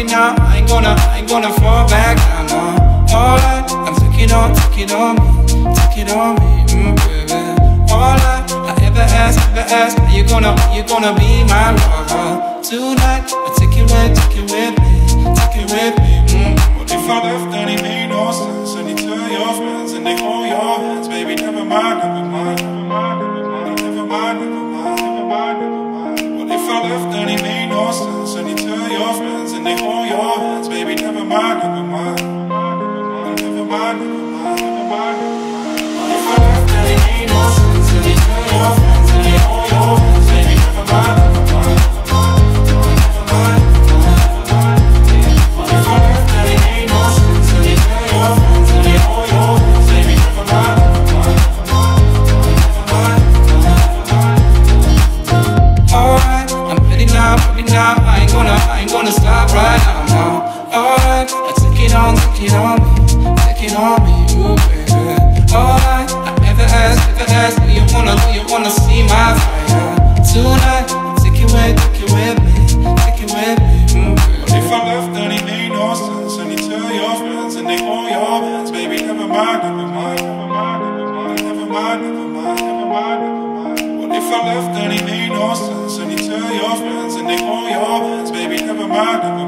it now. I ain't gonna, I ain't gonna fall back. I'm on all I, I'm taking on, taking on me, taking on me, mm, baby. All I, I ever ask, ever ask, are you gonna, are you gonna be my lover tonight? I take you. and they form your hands, baby. Never mind, never mind. mind, never mind, never mind, never mind, never mind, never mind, never mind, never mind. What if I left then it made no sense? And you tell your friends and they call your friends, baby, never mind, never mind.